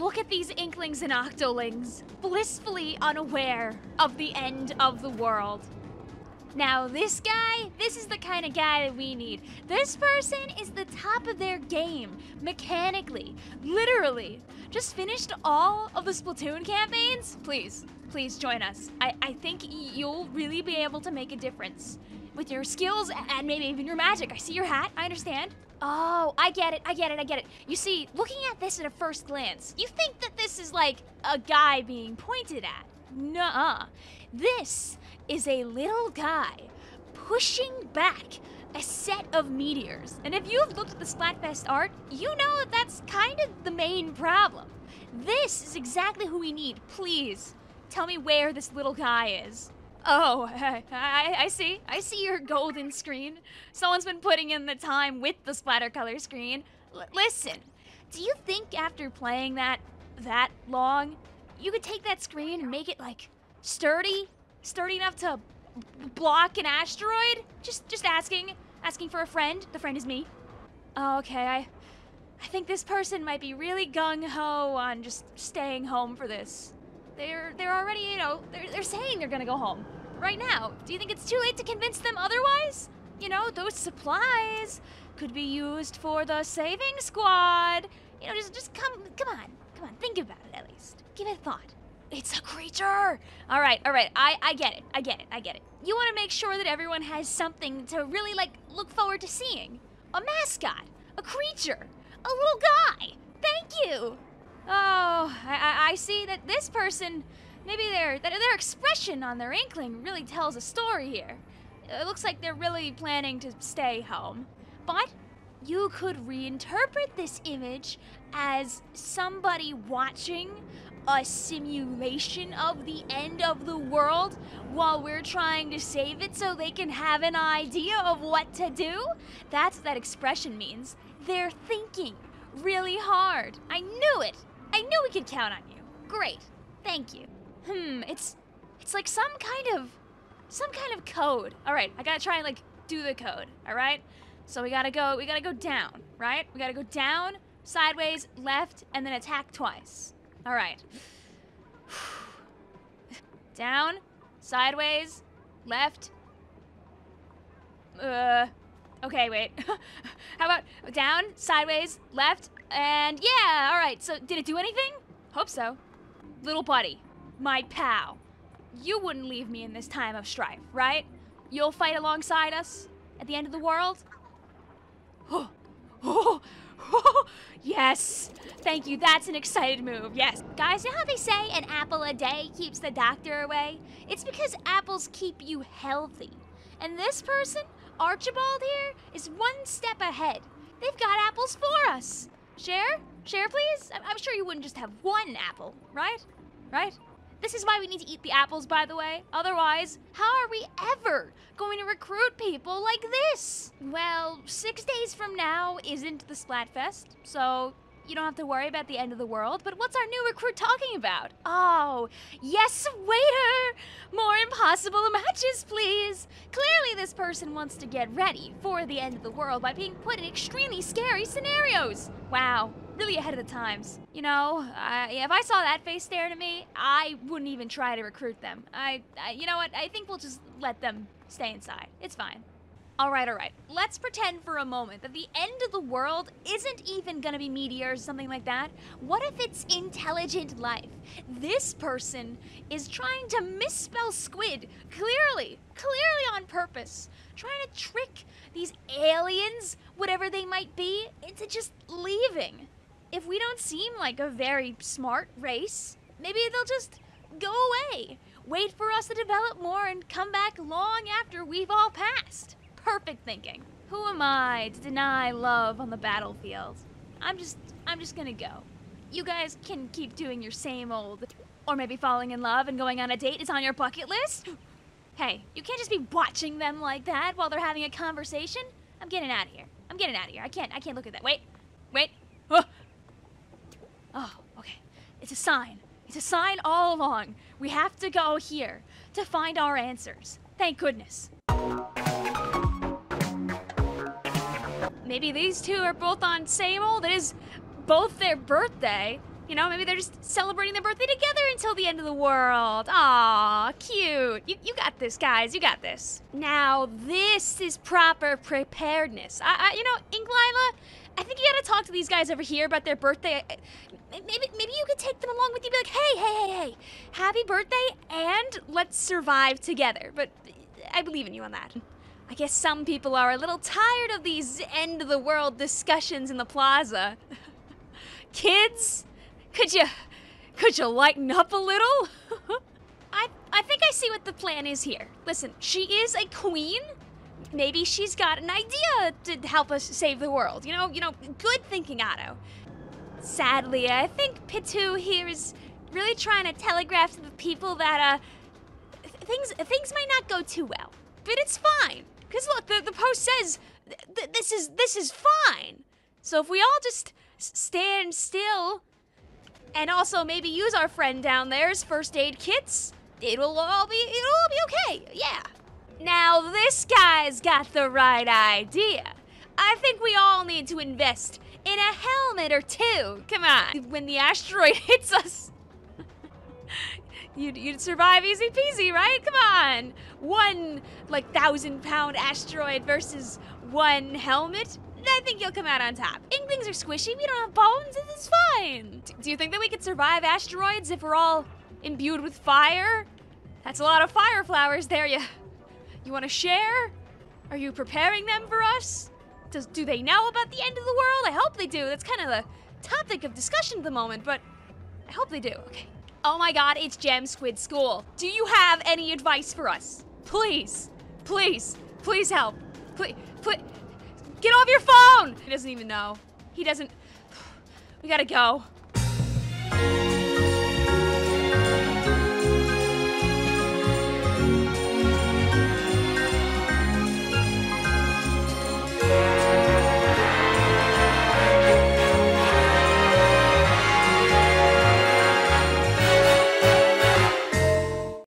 look at these Inklings and Octolings, blissfully unaware of the end of the world. Now, this guy, this is the kind of guy that we need. This person is the top of their game, mechanically, literally. Just finished all of the Splatoon campaigns? Please, please join us. I, I think you'll really be able to make a difference with your skills and maybe even your magic. I see your hat, I understand. Oh, I get it, I get it, I get it. You see, looking at this at a first glance, you think that this is like a guy being pointed at. Nuh-uh. This is a little guy pushing back a set of meteors. And if you've looked at the Splatfest art, you know that that's kind of the main problem. This is exactly who we need. Please, tell me where this little guy is. Oh, I, I, see. I see your golden screen. Someone's been putting in the time with the splatter color screen. L listen, do you think after playing that that long, you could take that screen and make it like sturdy, sturdy enough to block an asteroid? Just, just asking, asking for a friend. The friend is me. Oh, okay, I, I think this person might be really gung ho on just staying home for this. They're they're already, you know, they're, they're saying they're gonna go home. Right now. Do you think it's too late to convince them otherwise? You know, those supplies could be used for the saving squad. You know, just just come come on. Come on, think about it at least. Give it a thought. It's a creature! Alright, alright, I, I get it, I get it, I get it. You want to make sure that everyone has something to really, like, look forward to seeing. A mascot, a creature, a little guy. Thank you! Oh, I, I see that this person, maybe their, that their expression on their inkling really tells a story here. It looks like they're really planning to stay home. But you could reinterpret this image as somebody watching a simulation of the end of the world while we're trying to save it so they can have an idea of what to do? That's what that expression means. They're thinking really hard. I knew it. I knew we could count on you. Great. Thank you. Hmm, it's it's like some kind of some kind of code. All right, I got to try and like do the code, all right? So we got to go we got to go down, right? We got to go down, sideways, left, and then attack twice. All right. down, sideways, left. Uh Okay, wait. How about down, sideways, left, and yeah, all right. So did it do anything? Hope so. Little buddy, my pal, you wouldn't leave me in this time of strife, right? You'll fight alongside us at the end of the world? Oh, oh, oh, yes. Thank you. That's an excited move. Yes. Guys, you know how they say an apple a day keeps the doctor away? It's because apples keep you healthy. And this person Archibald here is one step ahead. They've got apples for us. Share? Share, please? I'm sure you wouldn't just have one apple, right? Right? This is why we need to eat the apples, by the way. Otherwise, how are we ever going to recruit people like this? Well, six days from now isn't the Splatfest, so you don't have to worry about the end of the world. But what's our new recruit talking about? Oh, yes, waiter! More impossible matches, please! Clearly, this person wants to get ready for the end of the world by being put in extremely scary scenarios. Wow, really ahead of the times. You know, if I saw that face staring at me, I wouldn't even try to recruit them. I, I, you know what? I think we'll just let them stay inside. It's fine. All right, all right. Let's pretend for a moment that the end of the world isn't even gonna be meteors, or something like that. What if it's intelligent life? This person is trying to misspell squid, clearly, clearly on purpose, trying to trick these aliens, whatever they might be, into just leaving. If we don't seem like a very smart race, maybe they'll just go away, wait for us to develop more, and come back long after we've all passed. Perfect thinking. Who am I to deny love on the battlefield? I'm just, I'm just gonna go. You guys can keep doing your same old, or maybe falling in love and going on a date is on your bucket list. Hey, you can't just be watching them like that while they're having a conversation. I'm getting out of here. I'm getting out of here. I can't, I can't look at that. Wait, wait. Oh, oh okay. It's a sign. It's a sign all along. We have to go here to find our answers. Thank goodness. Maybe these two are both on same old. It is both their birthday. You know, maybe they're just celebrating their birthday together until the end of the world. Aw, cute. You, you got this, guys. You got this. Now, this is proper preparedness. I, I you know, Inglila, I think you gotta talk to these guys over here about their birthday. Maybe, maybe you could take them along with you. Be like, hey, hey, hey, hey, happy birthday, and let's survive together. But I believe in you on that. I guess some people are a little tired of these end of the world discussions in the plaza. Kids, could you could you lighten up a little? I I think I see what the plan is here. Listen, she is a queen. Maybe she's got an idea to help us save the world. You know, you know, good thinking, Otto. Sadly, I think Pitu here is really trying to telegraph to the people that uh things things might not go too well. But it's fine. Cause look, the, the post says th- this is this is fine. So if we all just stand still and also maybe use our friend down there's first aid kits, it'll all be it'll all be okay. Yeah. Now this guy's got the right idea. I think we all need to invest in a helmet or two. Come on. When the asteroid hits us, you'd, you'd survive easy peasy, right? Come on. One, like, thousand pound asteroid versus one helmet. I think you'll come out on top. Inklings are squishy. We don't have bones. This is fine. Do you think that we could survive asteroids if we're all imbued with fire? That's a lot of fire flowers there. You, you want to share? Are you preparing them for us? Does, do they know about the end of the world? I hope they do. That's kind of the topic of discussion at the moment, but I hope they do. Okay. Oh my god, it's Gem Squid School. Do you have any advice for us? Please, please, please help. Please, please. Get off your phone! He doesn't even know. He doesn't. We gotta go.